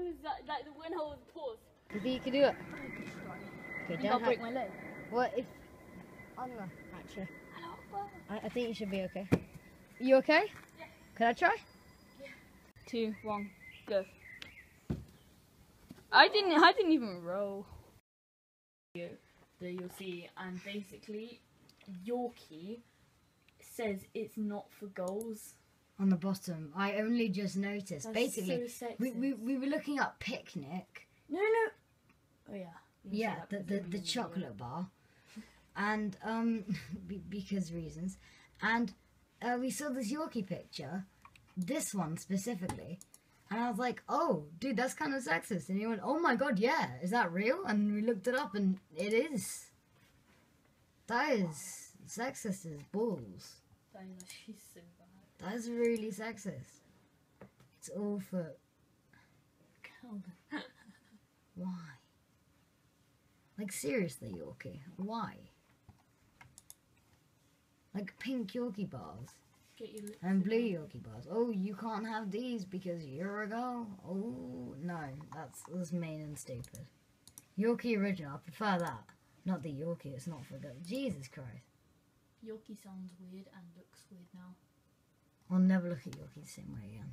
Is that like the when I was paused? You think you can do it? Okay, I'll break my leg. What if? I'm not actually. I, I think you should be okay. You okay? Yeah. Can I try? Yeah. Two, one, go. I didn't. I didn't even roll. That you'll see, and basically, Yorkie says it's not for goals. On the bottom. I only just noticed. That's Basically, so we, we, we were looking up picnic. No, no. Oh yeah. Yeah, the, the, the chocolate bar. And, um, because reasons. And uh, we saw this Yorkie picture, this one specifically. And I was like, oh, dude, that's kind of sexist. And he went, oh my god, yeah, is that real? And we looked it up and it is. That is sexist as balls. Actually so. That's really sexist. It's all for Calvin. why? Like seriously, Yorkie, why? Like pink Yorkie bars Get your lips and blue. Yorkie bars. Oh, you can't have these because you're a girl. Oh no, that's that's mean and stupid. Yorkie original, I prefer that. Not the Yorkie. It's not for girls. Jesus Christ, Yorkie sounds weird and looks weird now. I'll never look at Yorkie the same way again.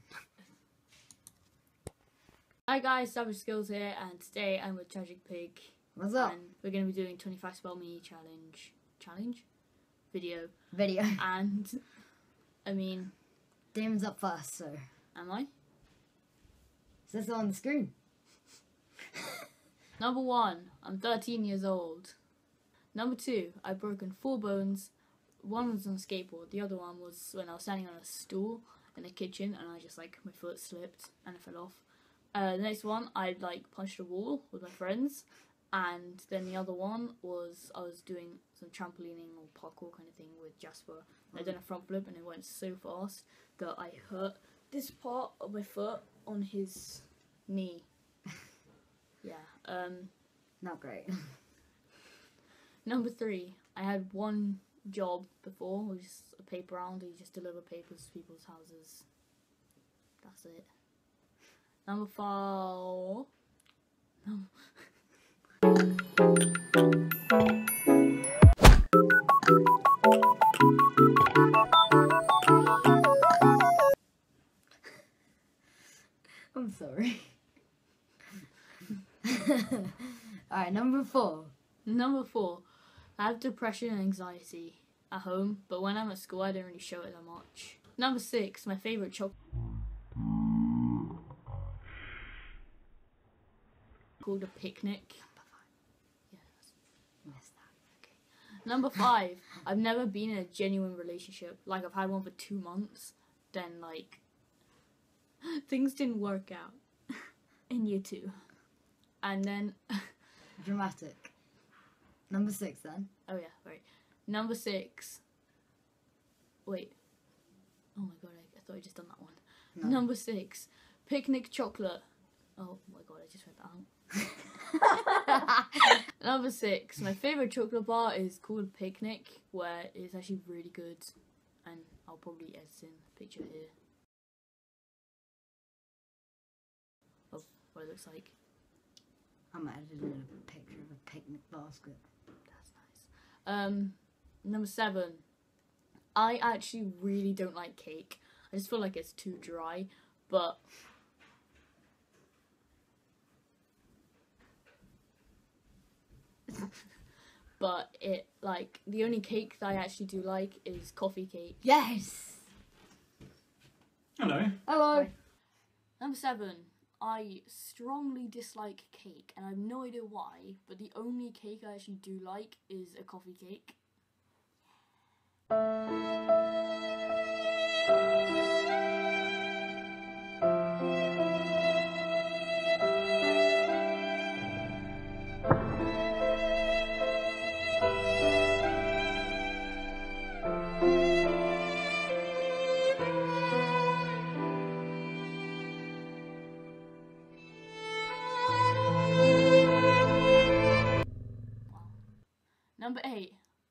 Hi guys, Savage Skills here, and today I'm with Tragic Pig, What's up? and we're going to be doing 20 Facts About Me challenge, challenge, video, Video. and I mean, Damon's up first, so am I? says it on the screen. Number one, I'm 13 years old. Number two, I've broken four bones. One was on a skateboard, the other one was when I was standing on a stool in the kitchen and I just like my foot slipped and it fell off. Uh, the next one, I like punched a wall with my friends, and then the other one was I was doing some trampolining or parkour kind of thing with Jasper. I done a front flip and it went so fast that I hurt this part of my foot on his knee. yeah. Um. Not great. Number three, I had one job before, is a paper round. You just deliver papers to people's houses. That's it. Number four. No. I'm sorry. Alright, number four. Number four, I have depression and anxiety at home, but when I'm at school, I don't really show it that much. Number six, my favorite chocolate. Called a picnic. Yeah, that's Missed that. Number five, I've never been in a genuine relationship. Like I've had one for two months, then like things didn't work out in year two, and then Dramatic. Number six then. oh yeah, right. Number six. Wait. Oh my god, I, I thought I just done that one. No. Number six, picnic chocolate. Oh my god, I just read that out. Number six, my favorite chocolate bar is called Picnic, where it's actually really good, and I'll probably edit in a picture here of what it looks like. I'm editing a picture of a picnic basket. That's nice. Um, number seven, I actually really don't like cake. I just feel like it's too dry, but but it like the only cake that I actually do like is coffee cake. Yes! Hello. Hello! Number seven, I strongly dislike cake, and I have no idea why, but the only cake I actually do like is a coffee cake.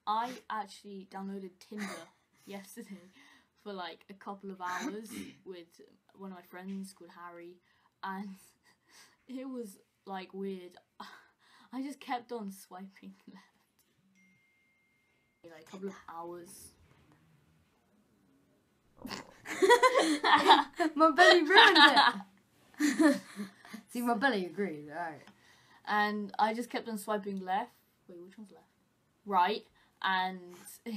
I actually downloaded Tinder yesterday for like a couple of hours with one of my friends called Harry, and it was like weird. I just kept on swiping left. Like a couple of hours. my belly ruined it. See, my belly agreed. Alright. and I just kept on swiping left. Wait, which one's left? Right, and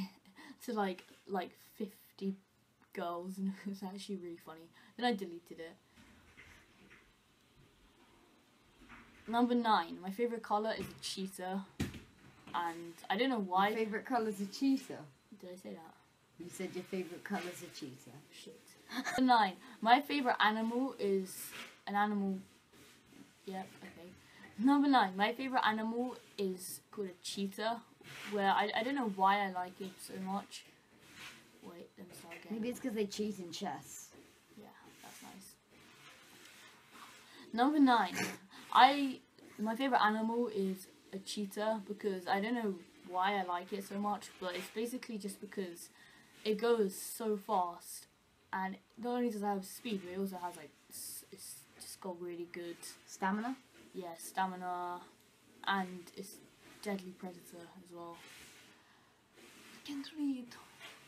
to like like fifty girls, and it was actually really funny. Then I deleted it. Number nine, my favorite color is a cheetah, and I don't know why. My favourite colour's a cheetah. Did I say that? You said your favourite colour's a cheetah. Shit. Number nine, my favorite animal is an animal. Yep. Okay. Number nine, my favorite animal is called a cheetah. Where I, I don't know why I like it so much. Wait, let me start again. Maybe it's because they cheat in chess. Yeah, that's nice. Number nine, I my favorite animal is a cheetah because I don't know why I like it so much, but it's basically just because it goes so fast, and not only does it have speed, but it also has like s- it's just got really good Stamina? yeah stamina, and it's deadly predator as well. Can't read.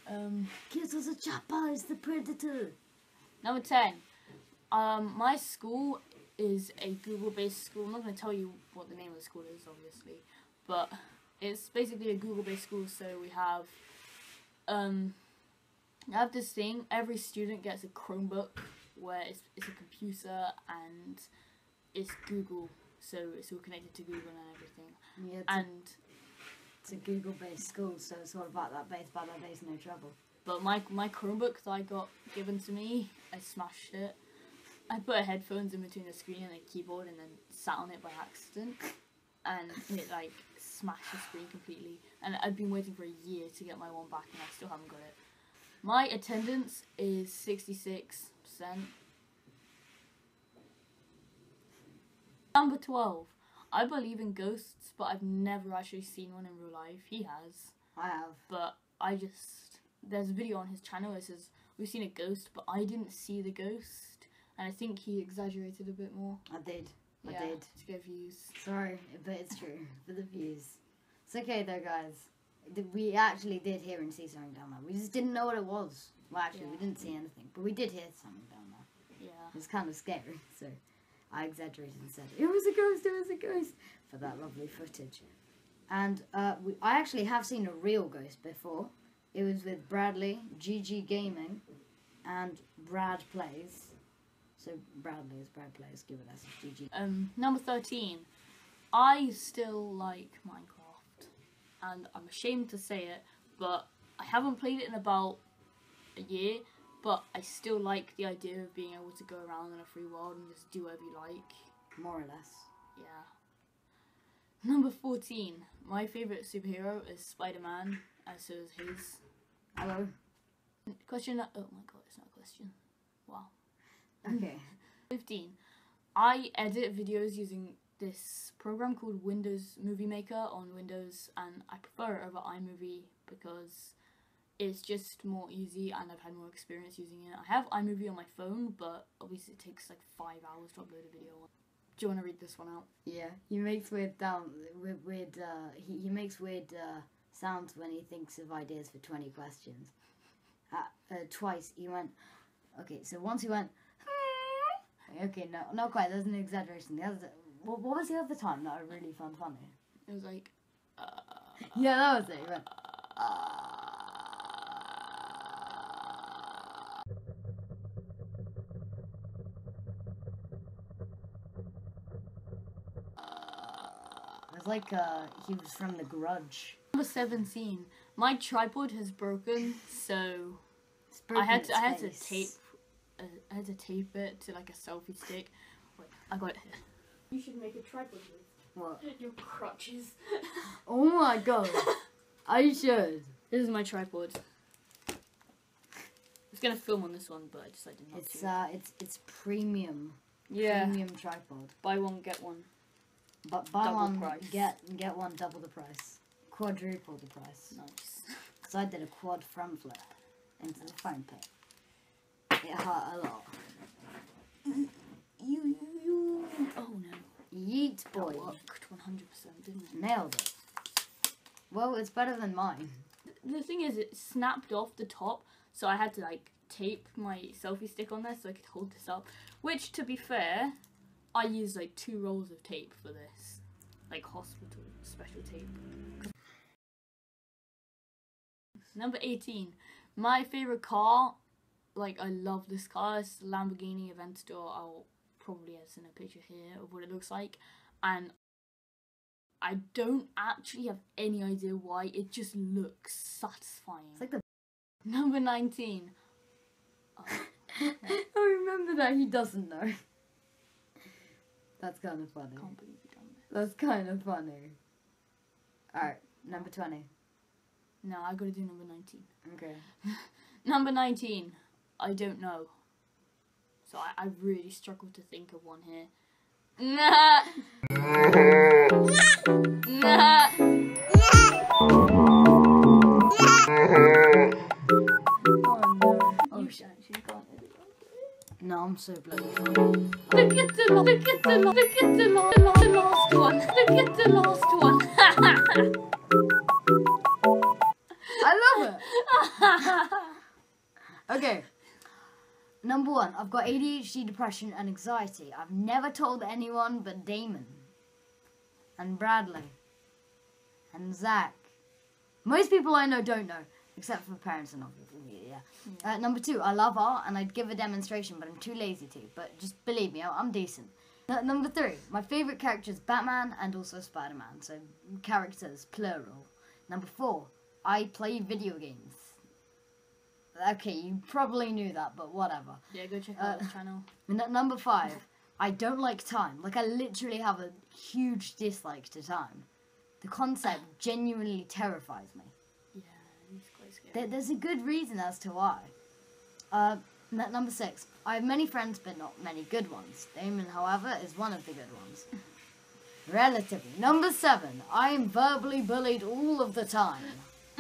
Um. Kids was a chopper, is the predator. Number 10. Um, my school is a Google based school. I'm not going to tell you what the name of the school is, obviously, but it's basically a Google based school. So we have, um, I have this thing. Every student gets a Chromebook where it's, it's a computer and it's Google. So it's all connected to Google and everything. Yeah, it's, a, And it's a Google based school, so it's all about that base, about that base, no trouble. But my my Chromebook that I got given to me, I smashed it. I put headphones in between the screen and the keyboard, and then sat on it by accident, and it like smashed the screen completely. And I've been waiting for a year to get my one back, and I still haven't got it. My attendance is sixty six percent. Number twelve. I believe in ghosts, but I've never actually seen one in real life. He has I have. but I just there's a video on his channel that says we've seen a ghost, but I didn't see the ghost, and I think he exaggerated a bit more. I did. I yeah, did. to get views. Sorry, but it's true. For the views. It's okay though, guys. We actually did hear and see something down there. We just didn't know what it was. Well, actually, we didn't see anything, but we did hear something down there. Yeah, It was kind of scary, so I exaggerated and said it was a ghost. It was a ghost for that lovely footage. And uh, we, I actually have seen a real ghost before. It was with Bradley, GG Gaming, and Brad Plays. So Bradley is Brad Plays. Give it as GG. Um, number thirteen. I still like Minecraft, and I'm ashamed to say it, but I haven't played it in about a year. But I still like the idea of being able to go around in a free world and just do whatever you like. More or less. Yeah. Number 14. My favourite superhero is Spider Man, as so is his. Hello. Question. Oh my god, it's not a question. Wow. Okay. 15. I edit videos using this program called Windows Movie Maker on Windows, and I prefer it over iMovie because it's just more easy and I've had more experience using it. I have iMovie on my phone, but obviously it takes like five hours to upload a video. Do you want to read this one out? Yeah, he makes weird down weird, weird uh, he, he makes weird uh, sounds when he thinks of ideas for 20 questions. Uh, uh, twice he went Okay, so once he went Okay, no, not quite. There's an exaggeration. The other what, what was the other time that I really found funny? It was like. Uh, Yeah, that was it. He went, it was like uh, he was from The Grudge. Number 17. My tripod has broken, so It's I had to, I had to tape uh, I had to tape it to like a selfie stick. Wait, I got it here. You should make a tripod with What? your crutches. Oh my god. I should. This is my tripod. I was gonna film on this one, but I decided not It's to. uh, it's it's premium. yeah, Premium tripod. buy one get one. But buy Double one, price. get get one double the price. quadruple the price. Nice. So I did a quad front flip into the foam pit. It hurt a lot. You, you, you. Oh no. Yeet boy. That worked 100%, didn't it? Nailed it. Well, it's better than mine. The thing is, it snapped off the top, so I had to like tape my selfie stick on there so I could hold this up. Which, to be fair, I used like two rolls of tape for this, like hospital special tape. Number 18. My favorite car, like I love this car. It's Lamborghini Aventador. I'll probably have seen a picture here of what it looks like, and I don't actually have any idea why. It just looks satisfying. It's like the. Number 19. Oh, I remember that he doesn't know. That's kind of funny. can't believe you done this. That's kind of funny. Alright, number 20. No, I gotta do number 19. Okay. Number 19. I don't know. So I, I really struggled to think of one here. Nah. nah. You No, I'm so bloody funny. Look at the look at the look at the, la- the last one. Look at the last one. I love it! Okay. Number one, I've got ADHD, depression, and anxiety. I've never told anyone but Damon. And Bradley. And Zach. Most people I know don't know, except for parents and obviously, yeah. Uh, number two, I love art and I'd give a demonstration, but I'm too lazy to. But just believe me, I'm decent. Uh, number three, my favourite character is Batman and also Spider Man, so characters, plural. Number four, I play video games. Okay, you probably knew that, but whatever. yeah, go check Uh, out this channel. N- number five, I don't like time. Like, I literally have a huge dislike to time. The concept genuinely terrifies me. Yeah, he's quite scary. There, there's a good reason as to why. Uh, number six, I have many friends, but not many good ones. Damon, however, is one of the good ones. Relatively. Number seven, I am verbally bullied all of the time.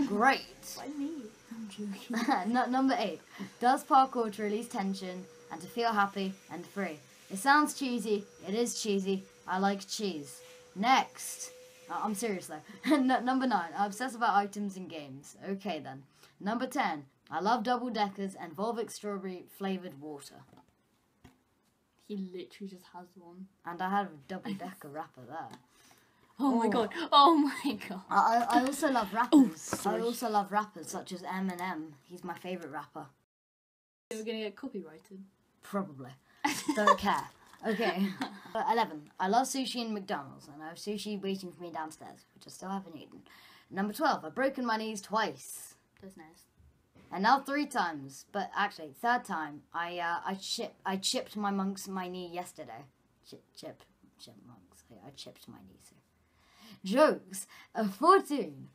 Great. Why me? I'm joking. Number eight, does parkour to release tension and to feel happy and free. It sounds cheesy. It is cheesy. I like cheese. Next. Uh, I'm serious though. Number nine, I obsess about items and games. Okay then. Number ten, I love double deckers and Volvic strawberry flavored water. He literally just has one. And I have a double decker wrapper there. Oh, my Oh. god. Oh my god. I, I also love rappers. I also love rappers such as Eminem. He's my favorite rapper. We're gonna get copyrighted. Probably. Don't care. Okay. Uh, 11. I love sushi in McDonald's, and I have sushi waiting for me downstairs, which I still haven't eaten. Number 12. I've broken my knees twice. That's nice. And now three times. But actually, third time, I uh, I chip I chipped my monk's my knee yesterday. Chip, chip, chipmunks. I, I chipped my knee. So. Jokes. Uh, 14.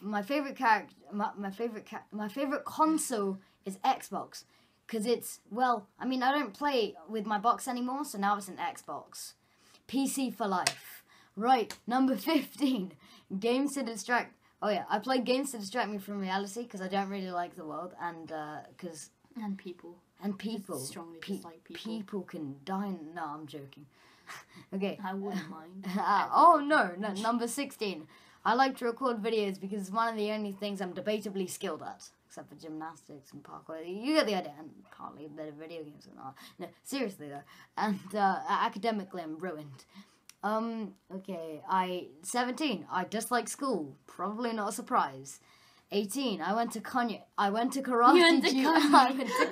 My favorite character, my, my favorite ca- my favorite console is Xbox, because it's well. I mean, I don't play with my box anymore, so now it's an Xbox. PC for life. Right, number 15. Games to distract. Oh, yeah, I play games to distract me from reality because I don't really like the world and because. And people. and people. strongly pe- dislike people. People can die. No, I'm joking. okay. I wouldn't mind. Uh, oh, no, no, number 16. I like to record videos because it's one of the only things I'm debatably skilled at. Except for gymnastics and parkour. You get the idea. And partly a bit of video games and all. No, seriously though. And uh, academically, I'm ruined. Um, okay, I 17. I dislike school. Probably not a surprise. 18. I went to Kanye. I went to karate. You went to ju- Kanye. I went to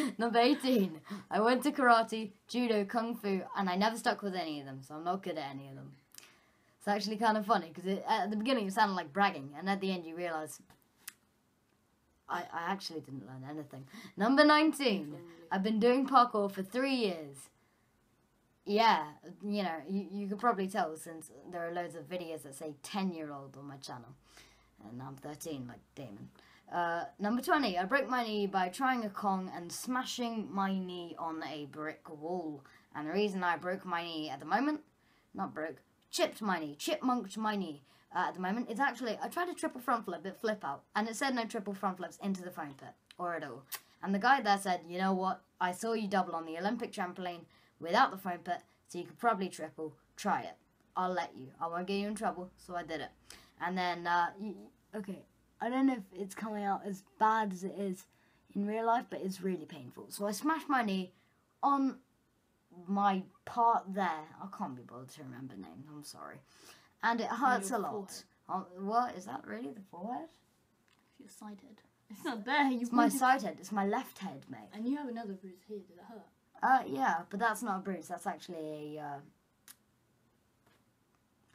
Kanye. Number 18. I went to karate, judo, kung fu, and I never stuck with any of them, so I'm not good at any of them. It's actually kind of funny because at the beginning it sounded like bragging, and at the end you realize I, I actually didn't learn anything. Number 19. I've been doing parkour for three years. Yeah, you know, you, you could probably tell since there are loads of videos that say 10 year old on my channel. And I'm 13, like Damon. Uh, number 20, I broke my knee by trying a Kong and smashing my knee on a brick wall. And the reason I broke my knee at the moment, not broke, chipped my knee, chipmunked my knee. uh, at the moment. It's actually I tried a triple front flip, but flip out, and it said no triple front flips into the foam pit or at all. And the guy there said, you know what? I saw you double on the Olympic trampoline without the foam pit, so you could probably triple. Try it. I'll let you. I won't get you in trouble. So I did it. And then, uh, You, okay, I don't know if it's coming out as bad as it is in real life, but it's really painful. so I smashed my knee on my part there. I can't be bothered to remember names. I'm sorry. And it hurts a lot. Oh, what is that? Really the forehead? You're sighted. It's not there. You It's my side head. It's my left head, mate. And you have another bruise here. Does it hurt? Uh, yeah, but that's not a bruise. That's actually a uh,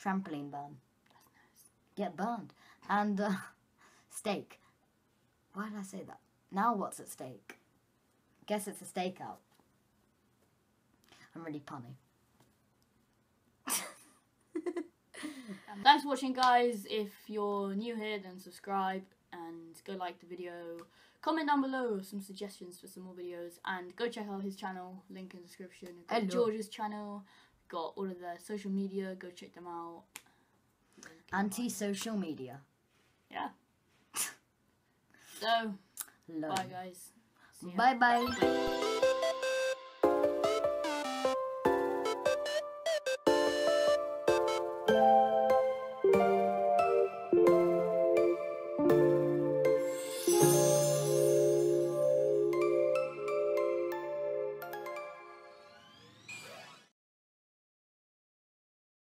trampoline burn. Get burned. And uh, steak. Why did I say that? Now what's at stake? Guess it's a stakeout. I'm really punny. Thanks for watching, guys. If you're new here, then subscribe and go like the video. Comment down below some suggestions for some more videos, and go check out his channel. Link in the description. Got George's channel. Got all of their social media. Go check them out. Anti-social media. Yeah. so, Love. bye, guys. Bye. Bye.